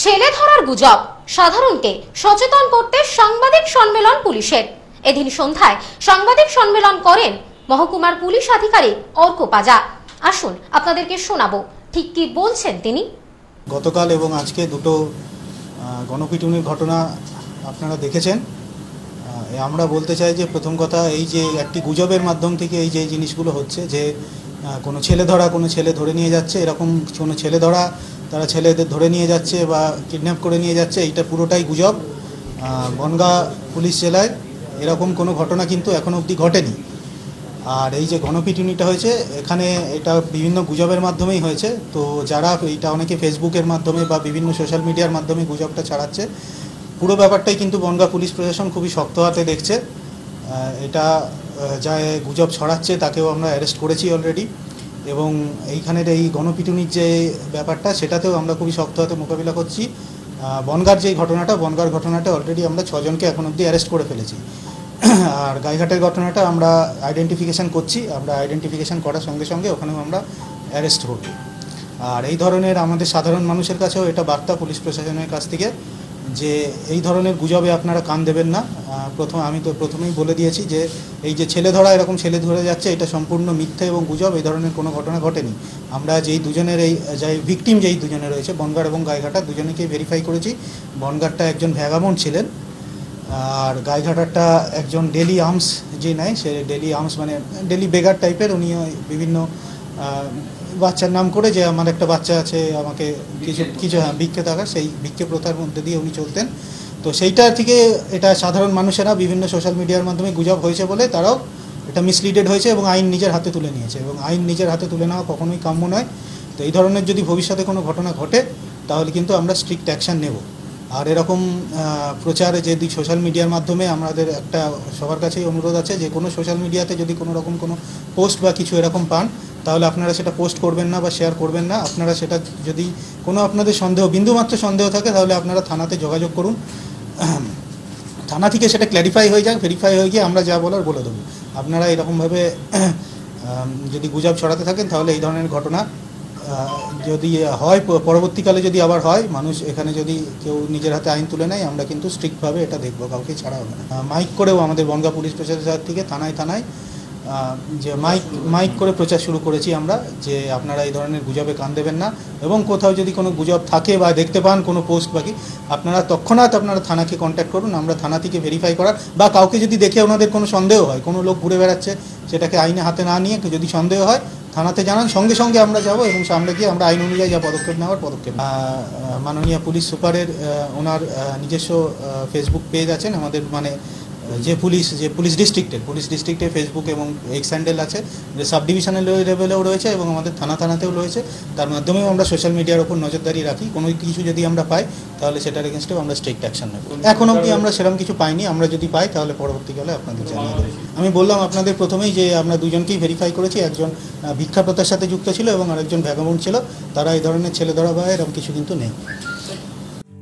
ছেলে ধরার গুজব। সাধারণকে সচেতন করতে সাংবাদিক সম্মেলন পুলিশের। এদিন সন্ধ্যায় সাংবাদিক সম্মেলন করেন মহকুমার পুলিশ আধিকারিক অর্ক পাজা। আসুন, আপনাদেরকে শোনাবো। ঠিক কি বলছেন তিনি? গতকাল এবং আজকে দুটো গণপিটুনির ঘটনা আপনারা দেখেছেন। আমরা বলতে চাই যে প্রথম কথা, এই যে একটি গুজবের মাধ্যম থেকে এই যে জিনিসগুলো হচ্ছে যে কোনো ছেলে ধরা, কোনো ছেলে ধরে নিয়ে যাচ্ছে, এরকম কোনো ছেলে ধরা তারা ছেলেদের ধরে নিয়ে যাচ্ছে বা কিডন্যাপ করে নিয়ে যাচ্ছে, এইটা পুরোটাই গুজব। বনগাঁ পুলিশ জেলায় এরকম কোনো ঘটনা কিন্তু এখনও অবধি ঘটেনি। আর এই যে গণপিটুনিটা হয়েছে, এখানে এটা বিভিন্ন গুজবের মাধ্যমেই হয়েছে। তো যারা এটা অনেকে ফেসবুকের মাধ্যমে বা বিভিন্ন সোশ্যাল মিডিয়ার মাধ্যমে গুজবটা ছাড়াচ্ছে, পুরো ব্যাপারটাই কিন্তু বনগাঁ পুলিশ প্রশাসন খুবই শক্ত হাতে দেখছে। এটা যা গুজব ছড়াচ্ছে, তাকেও আমরা অ্যারেস্ট করেছি অলরেডি এবং এইখানের এই গণপিটুনির যে ব্যাপারটা, সেটাতেও আমরা খুবই শক্ত হাতে মোকাবিলা করছি। বনগাঁর যে ঘটনাটা, বনগাঁর ঘটনাটা অলরেডি আমরা ছজনকে এখন অবধি অ্যারেস্ট করে ফেলেছি। আর গাইঘাটের ঘটনাটা আমরা আইডেন্টিফিকেশন করছি, আমরা আইডেন্টিফিকেশান করার সঙ্গে সঙ্গে ওখানেও আমরা অ্যারেস্ট করব। আর এই ধরনের আমাদের সাধারণ মানুষের কাছেও এটা বার্তা পুলিশ প্রশাসনের কাছ থেকে। যে এই ধরনের গুজবে আপনারা কান দেবেন না। প্রথম আমি তো প্রথমেই বলে দিয়েছি যে এই যে ছেলে ধরা এরকম ছেলে ধরে যাচ্ছে, এটা সম্পূর্ণ মিথ্যে এবং গুজব, এই ধরনের কোনো ঘটনা ঘটেনি। আমরা যেই দুজনের এই যে ভিকটিম যেই দুজনে রয়েছে বনগার এবং গাইঘাটা, দুজনেকেই ভেরিফাই করেছি। বনগারটা একজন ভ্যাগামন্ড ছিলেন, আর গাইঘাটারটা একজন ডেলি আর্মস যে নেয়, সে ডেলি আর্মস মানে ডেলি বেগার টাইপের উনি বিভিন্ন বাচ্চার নাম করে যে আমার একটা বাচ্চা আছে আমাকে কিছু কিছু হ্যাঁ ভিক্ষে থাকা সেই ভিক্ষে প্রথার মধ্যে দিয়ে উনি চলতেন। তো সেইটা থেকে এটা সাধারণ মানুষেরা বিভিন্ন সোশ্যাল মিডিয়ার মাধ্যমে গুজব হয়েছে বলে তারাও এটা মিসলিডেড হয়েছে এবং আইন নিজের হাতে তুলে নিয়েছে। এবং আইন নিজের হাতে তুলে নেওয়া কখনোই কাম্য নয়। তো এই ধরনের যদি ভবিষ্যতে কোনো ঘটনা ঘটে তাহলে কিন্তু আমরা স্ট্রিক্ট অ্যাকশন নেব। আর এরকম প্রচারে যদি সোশ্যাল মিডিয়ার মাধ্যমে আমাদের একটা সবার কাছেই অনুরোধ আছে যে কোনো সোশ্যাল মিডিয়াতে যদি কোনো রকম কোনো পোস্ট বা কিছু এরকম পান তাহলে আপনারা সেটা পোস্ট করবেন না বা শেয়ার করবেন না। আপনারা সেটা যদি কোনো আপনাদের সন্দেহ, বিন্দুমাত্র সন্দেহ থাকে, তাহলে আপনারা থানাতে যোগাযোগ করুন। থানা থেকে সেটা ক্ল্যারিফাই হয়ে যাক ভেরিফাই হয়ে গিয়ে আমরা যা বলার বলে দেবো। আপনারা এরকমভাবে যদি গুজব ছড়াতে থাকেন, তাহলে এই ধরনের ঘটনা যদি হয় পরবর্তীকালে যদি আবার হয়, মানুষ এখানে যদি কেউ নিজের হাতে আইন তুলে নেয়, আমরা কিন্তু স্ট্রিক্টভাবে এটা দেখব, কাউকে ছাড়া হবে না। মাইক করেও আমাদের বনগা পুলিশ প্রশাসন থেকে থানায় থানায় যে মাইক মাইক করে প্রচার শুরু করেছি আমরা, যে আপনারা এই ধরনের গুজবে কান দেবেন না। এবং কোথাও যদি কোনো গুজব থাকে বা দেখতে পান কোনো পোস্ট বাকি আপনারা তৎক্ষণাৎ আপনারা থানাকে কন্ট্যাক্ট করুন, আমরা থানা থেকে ভেরিফাই করার, বা কাউকে যদি দেখে ওনাদের কোনো সন্দেহ হয়, কোনো লোক ঘুরে বেড়াচ্ছে, সেটাকে আইনে হাতে না নিয়ে যদি সন্দেহ হয়, থানাতে জানান, সঙ্গে সঙ্গে আমরা যাব এবং সামনে গিয়ে আমরা আইন অনুযায়ী যা পদক্ষেপ নেওয়ার পদক্ষেপ মাননীয় পুলিশ সুপারের ওনার নিজস্ব ফেসবুক পেজ আছেন, আমাদের মানে যে পুলিশ যে পুলিশ ডিস্ট্রিক্টের পুলিশ ডিস্ট্রিক্টে ফেসবুক এবং এক্স হ্যান্ডেল আছে যে সাব ডিভিশনাল লেভেলেও রয়েছে এবং আমাদের থানা থানাতেও রয়েছে। তার মাধ্যমেও আমরা সোশ্যাল মিডিয়ার ওপর নজরদারি রাখি। কোনো কিছু যদি আমরা পাই তাহলে সেটার এগেনস্টেও আমরা স্ট্রিক্ট অ্যাকশন নেব। এখন অবধি আমরা সেরকম কিছু পাইনি। আমরা যদি পাই তাহলে পরবর্তীকালে আপনাদের জানিয়ে দেবো। আমি বললাম আপনাদের প্রথমেই যে আমরা দুজনকেই ভেরিফাই করেছি। একজন আহ, ভিক্ষা প্রথার সাথে যুক্ত ছিল এবং আরেকজন ভ্যাগাবন্ড ছিল। তারা এই ধরনের ছেলে ধরা বা এরকম কিছু কিন্তু নেই।